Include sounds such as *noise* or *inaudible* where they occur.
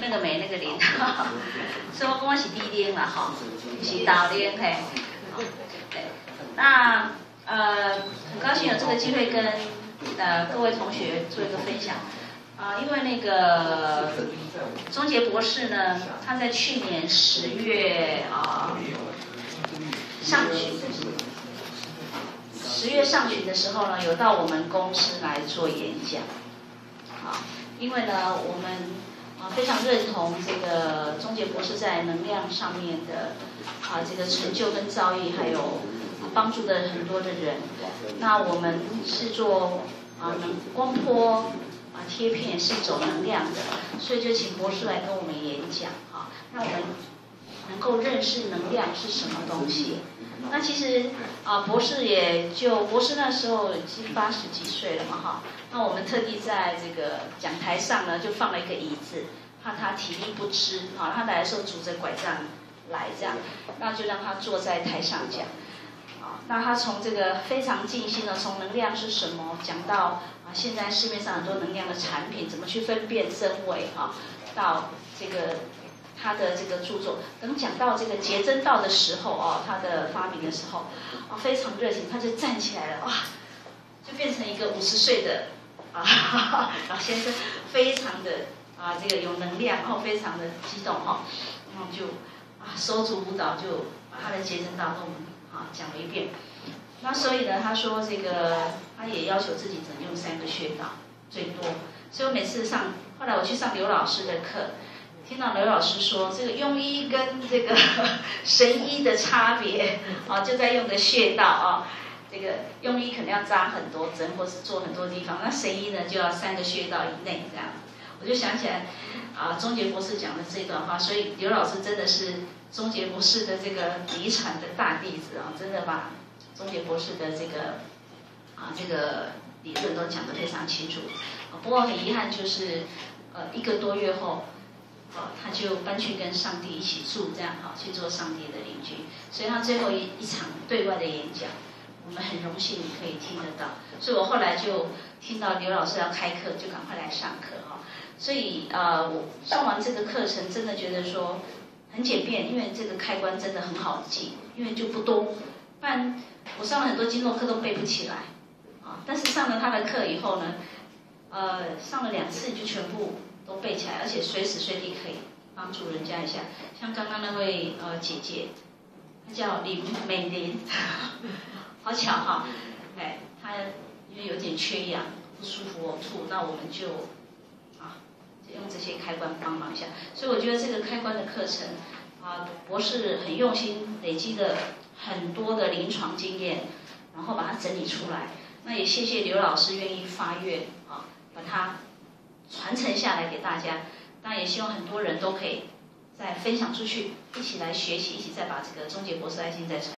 那个没那个零，*laughs* 所以我跟我是第一零了哈，是导零嘿。对，那呃很高兴有这个机会跟呃各位同学做一个分享啊，因为那个钟杰博士呢，他在去年十月啊上旬，十月上旬的时候呢，有到我们公司来做演讲，好，因为呢我们。啊，非常认同这个钟杰博士在能量上面的啊这个成就跟造诣，还有帮助的很多的人。那我们是做啊能光波啊贴片是走能量的，所以就请博士来跟我们演讲啊，让我们能够认识能量是什么东西。那其实啊博士也就博士那时候已经八十几岁了嘛哈。那我们特地在这个讲台上呢，就放了一个椅子，怕他体力不支，啊，他来的时候拄着拐杖来这样，那就让他坐在台上讲，啊，那他从这个非常尽心的从能量是什么讲到啊，现在市面上很多能量的产品怎么去分辨真伪啊，到这个他的这个著作，等讲到这个结真道的时候哦，他的发明的时候，啊，非常热情，他就站起来了，哇，就变成一个五十岁的。啊，*laughs* 老先生非常的啊，这个有能量，然后非常的激动哈，然后就啊手足舞蹈就把他的结真道跟我们啊讲了一遍。那所以呢，他说这个他也要求自己只能用三个穴道最多。所以我每次上，后来我去上刘老师的课，听到刘老师说这个庸医跟这个 *laughs* 神医的差别，啊就在用的穴道啊。这个庸医可能要扎很多针，或是做很多地方。那神医呢，就要三个穴道以内这样。我就想起来，啊，钟杰博士讲的这段话，所以刘老师真的是钟杰博士的这个遗传的大弟子啊，真的把钟杰博士的这个啊这个理论都讲得非常清楚。不过很遗憾，就是呃一个多月后，啊他就搬去跟上帝一起住，这样哈去做上帝的邻居。所以他最后一一场对外的演讲。我们很荣幸可以听得到，所以我后来就听到刘老师要开课，就赶快来上课哈。所以呃，我上完这个课程，真的觉得说很简便，因为这个开关真的很好记，因为就不多。不然我上了很多经络课都背不起来啊。但是上了他的课以后呢，呃，上了两次就全部都背起来，而且随时随地可以帮助人家一下。像刚刚那位呃姐姐，她叫林美玲。*laughs* 好巧哈，哎，她因为有点缺氧，不舒服呕吐，那我们就啊，就用这些开关帮忙一下。所以我觉得这个开关的课程啊，博士很用心，累积了很多的临床经验，然后把它整理出来。那也谢谢刘老师愿意发愿啊，把它传承下来给大家。那也希望很多人都可以再分享出去，一起来学习，一起再把这个终结博士爱心再传。